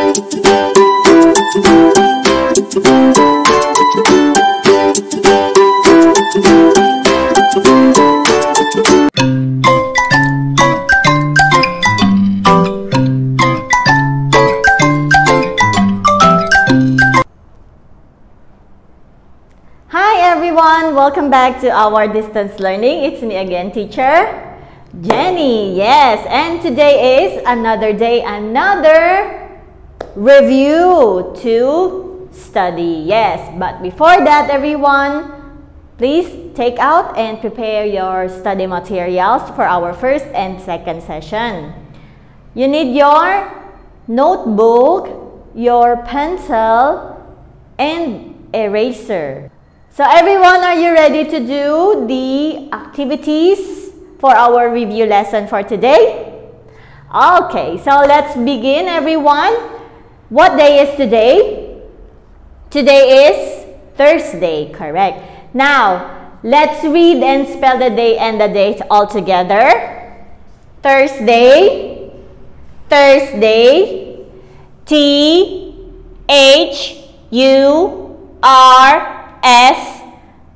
Hi everyone, welcome back to our distance learning. It's me again, teacher Jenny. Yes, and today is another day, another review to study. Yes, but before that, everyone, please take out and prepare your study materials for our first and second session. You need your notebook, your pencil, and eraser. So everyone, are you ready to do the activities for our review lesson for today? Okay, so let's begin everyone. What day is today? Today is Thursday, correct. Now, let's read and spell the day and the date all together. Thursday, Thursday, T H U R S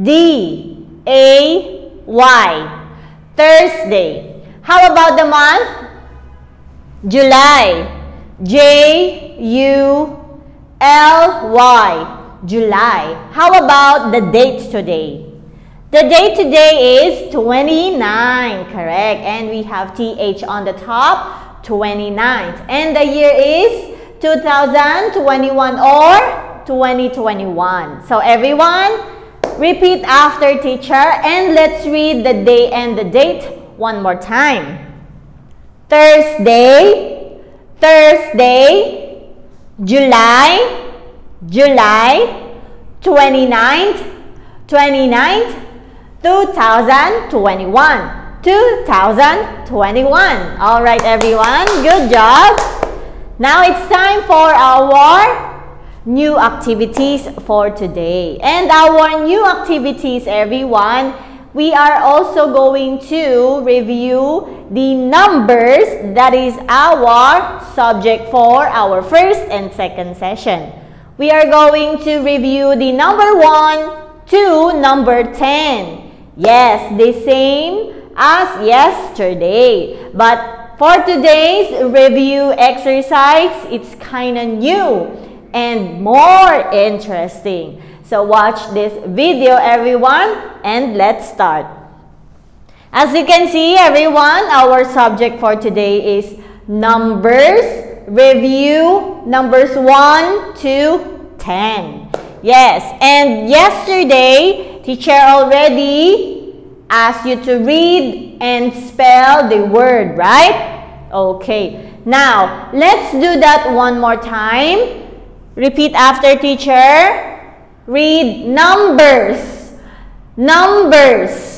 D A Y. Thursday. How about the month? July. J U L Y. July. How about the date today? The date today is 29, correct? And we have TH on the top, 29th. And the year is 2021 or 2021. So everyone, repeat after teacher and let's read the day and the date one more time. Thursday, Thursday, July, July, 29th, 29th, 2021. 2021. All right, everyone. Good job. Now it's time for our new activities for today. And our new activities, everyone, we are also going to review the numbers that is our subject for our first and second session. We are going to review the number 1 to number 10. Yes, the same as yesterday. But for today's review exercise, it's kind of new and more interesting. So watch this video everyone and let's start. As you can see everyone, our subject for today is numbers. Review numbers 1 to 10. Yes, and yesterday teacher already asked you to read and spell the word, right? Okay. Now, let's do that one more time. Repeat after teacher. Read numbers. Numbers.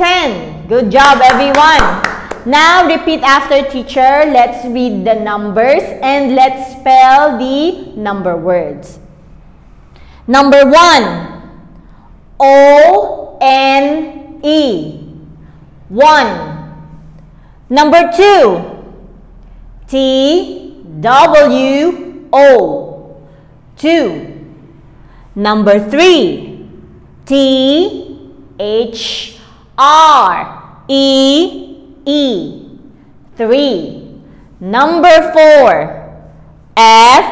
ten. Good job, everyone. Now, repeat after teacher. Let's read the numbers and let's spell the number words. Number one, O-N-E, one. Number two, T-W O. Two. Number three. T H R E E. Three. Number four. F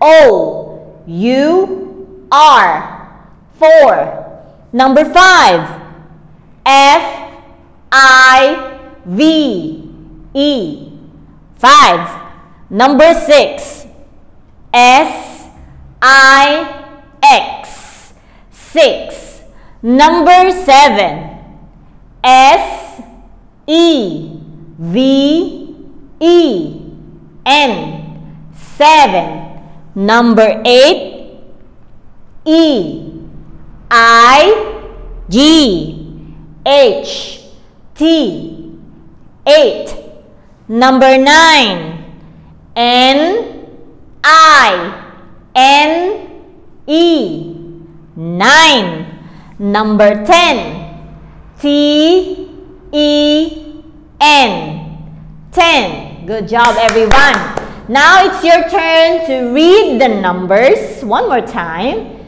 O U R. Four. Number five. F I V E. Five. Number six. S I X six number seven S E V E N seven. Number eight, E, I, G, H, T, eight. Number nine, N, I, N, E, nine. Number ten, T, E, N, ten. Good job, everyone. Now it's your turn to read the numbers one more time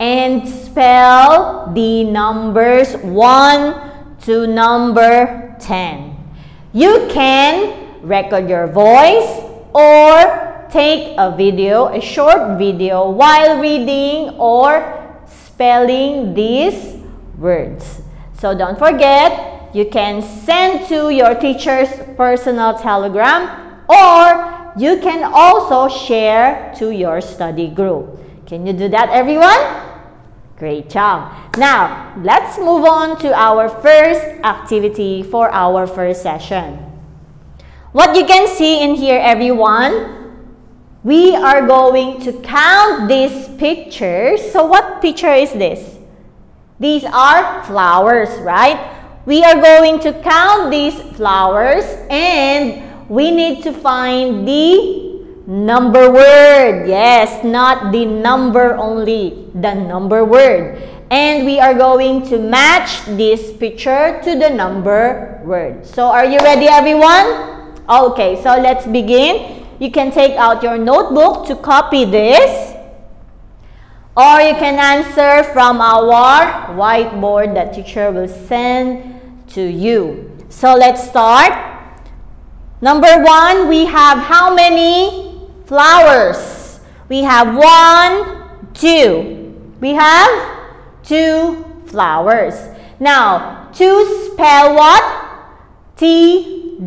and spell the numbers 1 to number 10. You can record your voice or take a video, a short video while reading or spelling these words. So don't forget, you can send to your teacher's personal telegram or you can also share to your study group. Can you do that, everyone? Great job. Now, let's move on to our first activity for our first session. What you can see in here, everyone, we are going to count these pictures. So what picture is this? These are flowers, right? We are going to count these flowers and we need to find the number word. Yes, not the number only, the number word. And we are going to match this picture to the number word. So are you ready everyone? Okay, so let's begin. You can take out your notebook to copy this. Or you can answer from our whiteboard that teacher will send to you. So let's start. Number one, we have how many flowers? We have one, two. We have two flowers. Now, to spell what? T-W-O.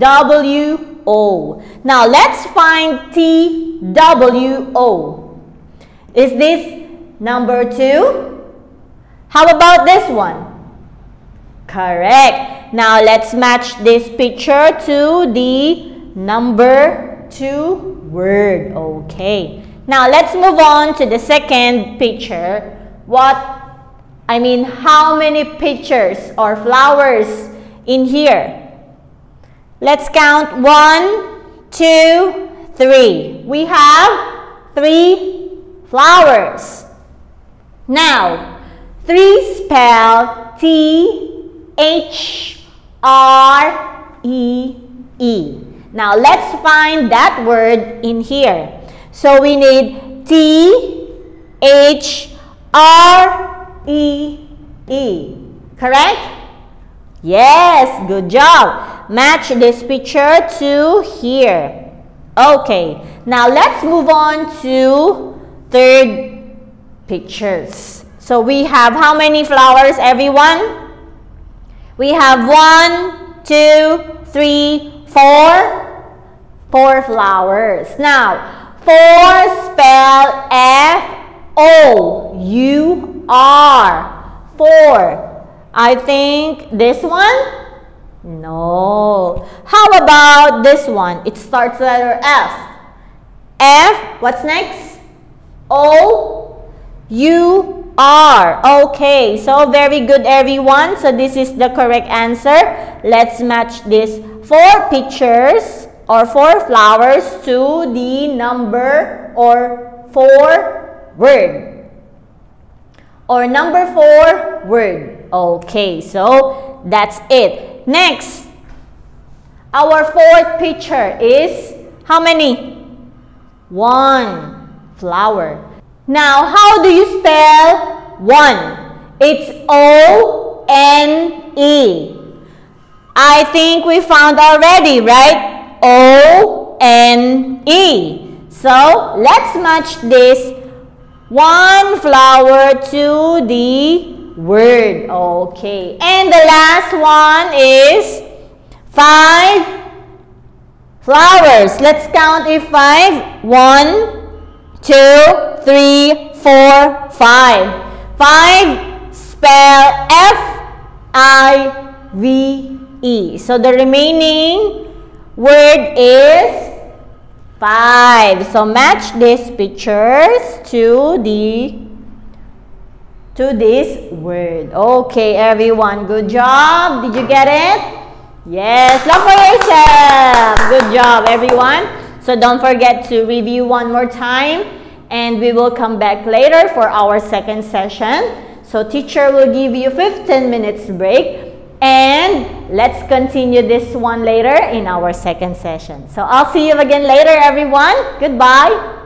Now, let's find T-W-O. Is this number two? How about this one? Correct. Now let's match this picture to the number 2 word. Okay. Now let's move on to the second picture. What, I mean, how many pictures or flowers in here? Let's count one, two, three. We have three flowers. Now, three spell T H R E E. Now let's find that word in here. So we need T H R E E. Correct? Yes, good job. Match this picture to here. Okay, now let's move on to third pictures. So we have how many flowers, everyone? We have one, two, three, four, four flowers. Now, four spell F-O-U-R. Four. I think this one? No. How about this one? It starts letter F. F, what's next? O, U, R. Okay, so very good everyone. So this is the correct answer. Let's match this four pictures or four flowers to the number or four word. Or number four word. Okay, so that's it. Next, our fourth picture is how many? One flower. Now, how do you spell one? It's O-N-E. I think we found already, right? O-N-E. So, let's match this one flower to the word. Okay. And the last one is five flowers. Let's count if five. One, two, three, four, five. Five spell F-I-V-E. So the remaining word is Five. So match these pictures to the to this word. Okay, everyone. Good job. Did you get it? Yes. Clap for yourself. Good job, everyone. So don't forget to review one more time and we will come back later for our second session. So teacher will give you 15 minutes break and let's continue this one later in our second session. So I'll see you again later everyone. Goodbye.